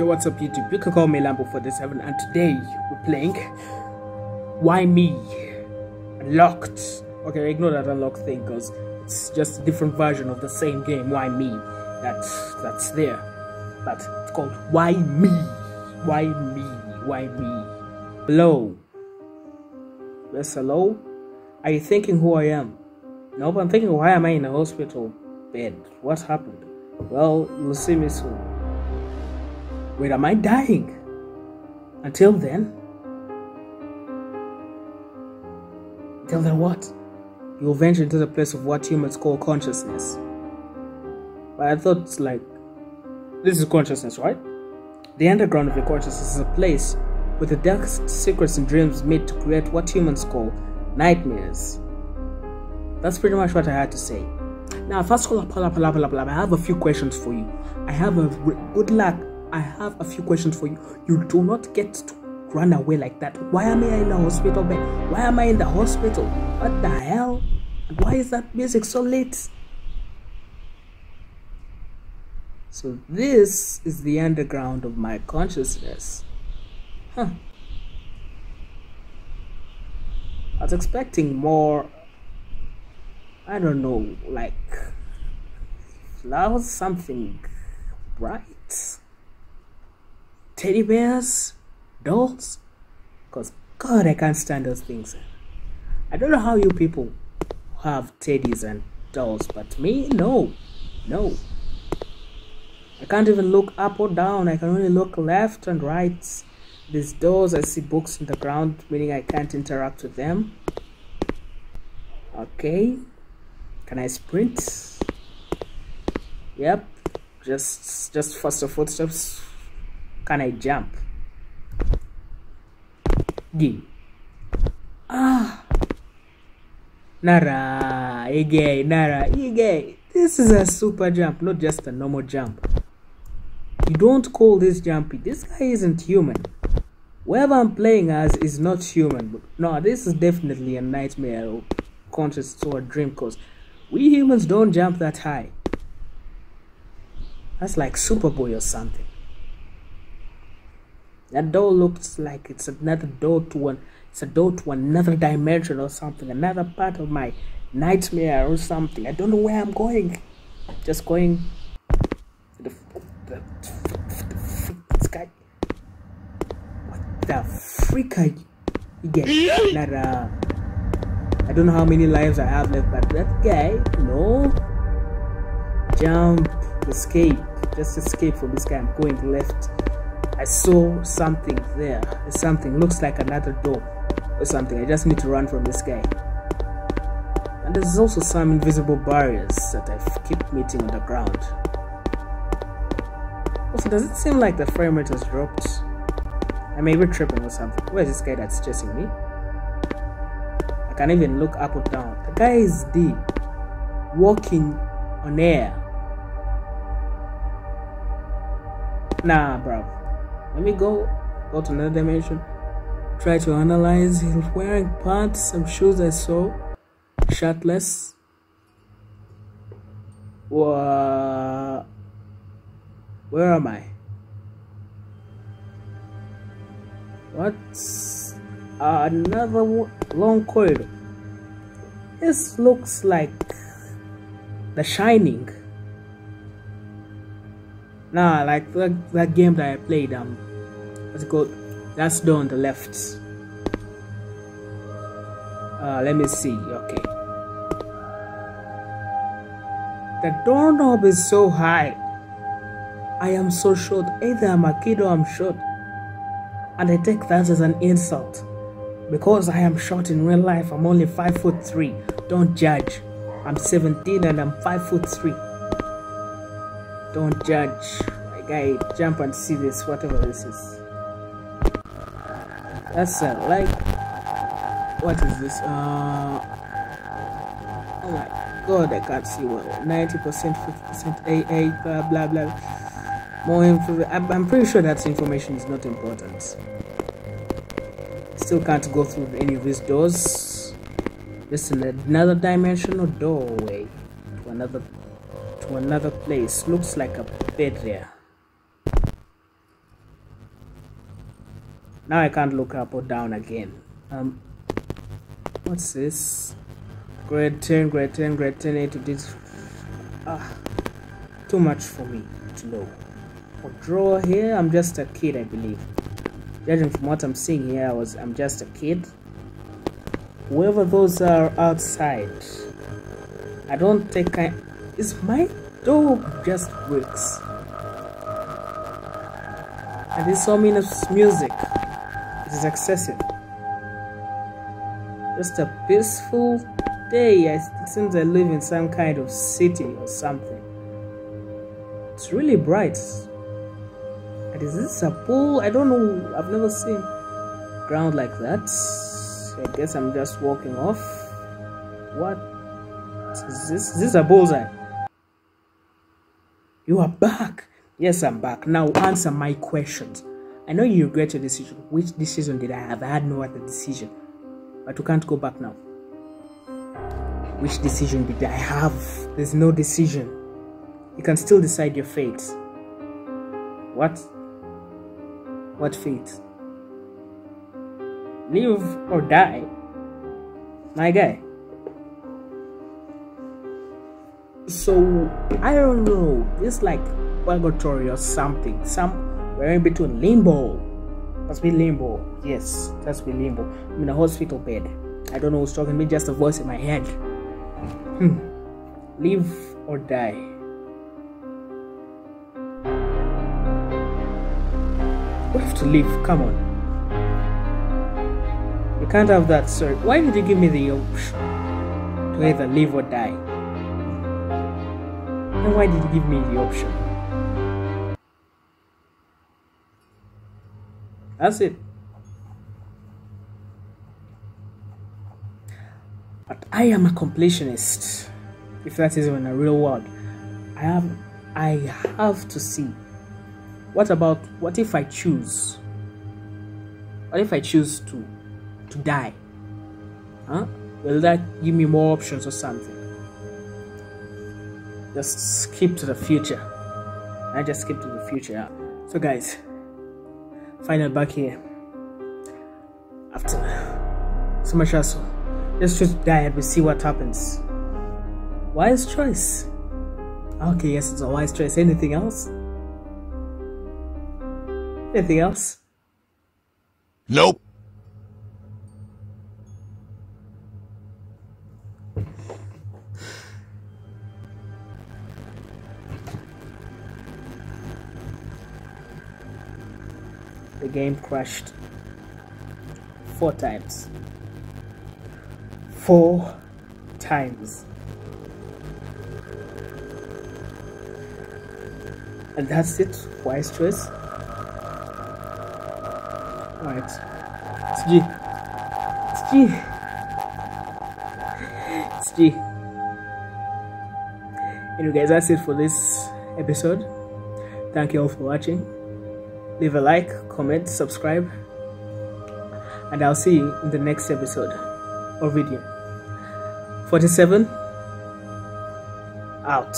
Yo, what's up, YouTube? You can call me Lambo47, and today we're playing Why Me Unlocked. Okay, ignore that unlocked thing because it's just a different version of the same game, Why Me, that's, that's there. But it's called Why Me? Why Me? Why Me? Hello? Yes, hello? Are you thinking who I am? Nope, I'm thinking, why am I in a hospital bed? What happened? Well, you'll see me soon. Wait, am I dying? Until then? Until then, what? You'll venture into the place of what humans call consciousness. But I thought, like, this is consciousness, right? The underground of your consciousness is a place where the darkest secrets and dreams meet to create what humans call nightmares. That's pretty much what I had to say. Now, first of all, I have a few questions for you. I have a good luck I have a few questions for you. You do not get to run away like that. Why am I in the hospital bed? Why am I in the hospital? What the hell? Why is that music so late? So this is the underground of my consciousness. Huh. I was expecting more, I don't know, like flowers, something bright teddy bears, dolls. Because, God, I can't stand those things. I don't know how you people have teddies and dolls, but me, no. No. I can't even look up or down. I can only look left and right. These doors, I see books in the ground, meaning I can't interact with them. Okay. Can I sprint? Yep. Just, just faster footsteps can I jump? G. Ah. Nara, Igay, Nara, Igay. This is a super jump, not just a normal jump. You don't call this jumpy. This guy isn't human. Whoever I'm playing as is not human. But no, this is definitely a nightmare or conscious or a dream because we humans don't jump that high. That's like Superboy or something. That door looks like it's another door to one. It's a door to another dimension or something, another part of my nightmare or something. I don't know where I'm going. Just going. The, the, the, this guy. What the freak are you? get? Not, uh, I don't know how many lives I have left, but that guy, no. Jump, escape, just escape from this guy. I'm going left. I saw something there. Something looks like another door or something. I just need to run from this guy. And there's also some invisible barriers that I keep meeting on the ground. Also, does it seem like the frame rate has dropped? I may be tripping or something. Where's this guy that's chasing me? I can't even look up or down. The guy is deep, walking on air. Nah, bro. Let me go go to another dimension. Try to analyze. He's wearing pants, some shoes I saw, shirtless. Where am I? What's uh, another long corridor? This looks like The Shining. Nah, like that, that game that I played, um, what's it called? That's door on the left. Uh, let me see. Okay. The doorknob is so high. I am so short. Either I'm a kid or I'm short. And I take that as an insult. Because I am short in real life, I'm only 5 foot 3. Don't judge. I'm 17 and I'm 5 foot 3. Don't judge. My guy, jump and see this, whatever this is. That's uh, like, what is this? Uh, oh my god, I can't see well. 90%, 50% AA, blah blah blah. More info. I'm, I'm pretty sure that information is not important. Still can't go through any of these doors. This is another dimensional doorway to another to another place. Looks like a bed there. now I can't look up or down again. Um what's this? Grade 10 grade 10 grade 10 8 this ah too much for me to know. Or draw here I'm just a kid I believe. Judging from what I'm seeing here I was I'm just a kid. Whoever those are outside I don't take kind is my dog just works. And this so means music it is excessive. Just a peaceful day it seems I live in some kind of city or something. It's really bright. And is this a pool? I don't know. I've never seen ground like that. I guess I'm just walking off. What is this? Is this a bullseye you are back. Yes I'm back. Now answer my questions. I know you regret your decision. Which decision did I have? I had no other decision. But we can't go back now. Which decision did I have? There's no decision. You can still decide your fate. What? What fate? Live or die my guy so i don't know. It's like purgatory or something. Some we're in between limbo. Must be limbo. Yes that's be limbo. I'm in a hospital bed. I don't know who's talking to me just a voice in my head. Hmm. Live or die. We have to live. Come on. You can't have that sir. Why did you give me the option to either live or die and why did you give me the option? That's it. But i am a completionist if that is even a real word. I have i have to see. What about what if i choose? What if i choose to to die? Huh? Will that give me more options or something just skip to the future. I just skip to the future so guys final back here. After so much hassle let's just die and we see what happens. Wise choice. Okay yes it's a wise choice. Anything else? Anything else? Nope. The game crashed four times. Four times. And that's it. Wise choice. Alright. It's G. It's G. It's G. Anyway, guys, that's it for this episode. Thank you all for watching leave a like, comment, subscribe, and I'll see you in the next episode or video. 47 out.